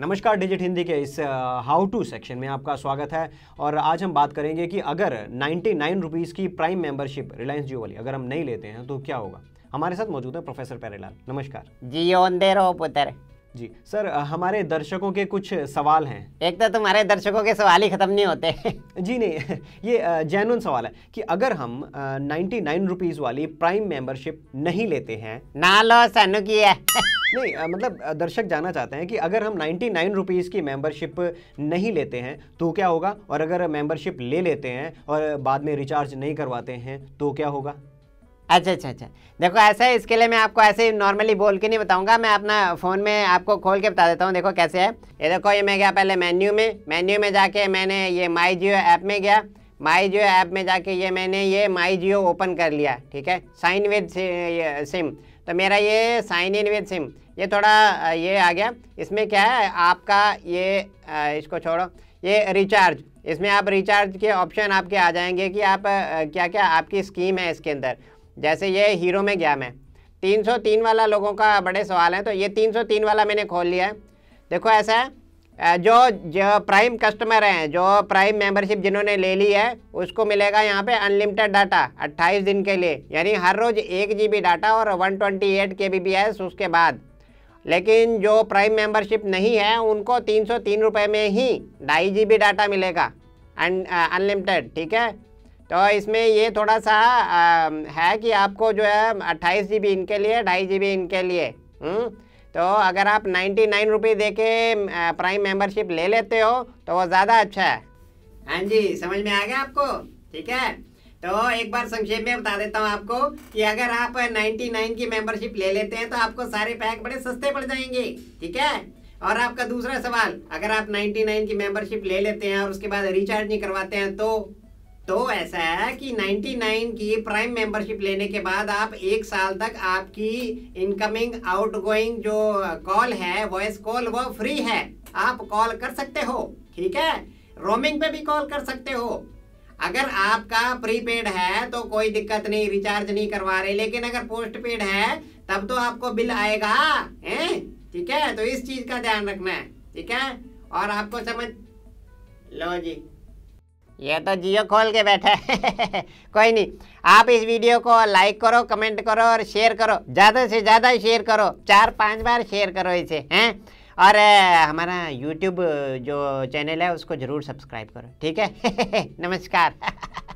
नमस्कार डिजिट हिंदी के इस हाउ टू सेक्शन में आपका स्वागत है। और आज हम बात करेंगे कि अगर नाइन्टी नाइन रुपीज़ की प्राइम मेंबरशिप रिलायंस जियो वाली अगर हम नहीं लेते हैं तो क्या होगा? हमारे साथ मौजूद है प्रोफेसर प्यारेलाल नमस्कार। जियो दे रहो पुत्र। जी सर हमारे दर्शकों के कुछ सवाल हैं। एक तो तुम्हारे दर्शकों के सवाल ही खत्म नहीं होते। जी नहीं ये जेनुअन सवाल है कि अगर हम नाइन्टी नाइन रुपीज़ वाली प्राइम मेंबरशिप नहीं लेते हैं ना लो सनु की है। नहीं मतलब दर्शक जानना चाहते हैं कि अगर हम नाइन्टी नाइन रुपीज़ की मेंबरशिप नहीं लेते हैं तो क्या होगा? और अगर मेंबरशिप ले लेते हैं और बाद में रिचार्ज नहीं करवाते हैं तो क्या होगा? अच्छा अच्छा अच्छा। देखो, ऐसा है, इसके लिए मैं आपको ऐसे ही नॉर्मली बोल के नहीं बताऊँगा। मैं अपना फ़ोन में आपको खोल के बता देता हूँ, देखो कैसे है। ये देखो, ये मैं गया पहले मेन्यू में। मेन्यू में जाके मैंने ये माई जियो ऐप में गया। माई जियो ऐप में जाके ये मैंने ये माई जियो ओपन कर लिया, ठीक है? साइन विद सिम तो मेरा ये साइन इन विद सिम ये थोड़ा ये आ गया। इसमें क्या है? आपका ये इसको छोड़ो। ये रिचार्ज इसमें आप रिचार्ज के ऑप्शन आपके आ जाएँगे कि आप क्या क्या आपकी स्कीम है इसके अंदर। जैसे ये हीरो में गया मैं। 303 वाला लोगों का बड़े सवाल हैं तो ये 303 वाला मैंने खोल लिया है। देखो ऐसा है जो जो प्राइम कस्टमर हैं, जो प्राइम मेंबरशिप जिन्होंने ले ली है, उसको मिलेगा यहाँ पे अनलिमिटेड डाटा 28 दिन के लिए। यानी हर रोज़ एक जी डाटा और 128 ट्वेंटी एट उसके बाद। लेकिन जो प्राइम मेंबरशिप नहीं है उनको तीन सौ तीन रुपये में ही ढाई जी बी डाटा मिलेगा। अनलिमिटेड ठीक है? तो इसमें ये थोड़ा सा आ, है कि आपको जो है अट्ठाईस जी बी इनके लिए ढाई जी बी इनके लिए हम्म? तो अगर आप नाइन्टी नाइन रुपये दे के प्राइम मेंबरशिप ले लेते हो तो वो ज़्यादा अच्छा है। हाँ जी समझ में आ गया आपको? ठीक है? तो एक बार संक्षेप में बता देता हूँ आपको कि अगर आप 99 की मेंबरशिप ले लेते हैं तो आपको सारे पैक बड़े सस्ते पड़ जाएँगे, ठीक है? और आपका दूसरा सवाल, अगर आप 99 की मेंबरशिप ले लेते हैं और उसके बाद रिचार्ज नहीं करवाते हैं तो? तो ऐसा है कि 99 की प्राइम मेंबरशिप लेने के बाद आप एक साल तक आपकी इनकमिंग आउटगोइंग जो कॉल है वॉइस कॉल वो फ्री है। आप कॉल कर सकते हो, ठीक है? रोमिंग पे भी कॉल कर सकते हो। अगर आपका प्रीपेड है तो कोई दिक्कत नहीं रिचार्ज नहीं करवा रहे, लेकिन अगर पोस्ट पेड है, तब तो आपको बिल आएगा, हैं? ठीक है? तो इस चीज़ का ध्यान रखना है, ठीक है? और आपको समझ, लो जी। ये तो जियो खोल के बैठा है, कोई नहीं। आप इस वीडियो को लाइक करो कमेंट करो और शेयर करो, ज़्यादा से ज़्यादा शेयर करो, चार पाँच बार शेयर करो इसे, हैं? और हमारा यूट्यूब जो चैनल है उसको ज़रूर सब्सक्राइब करो ठीक है? नमस्कार।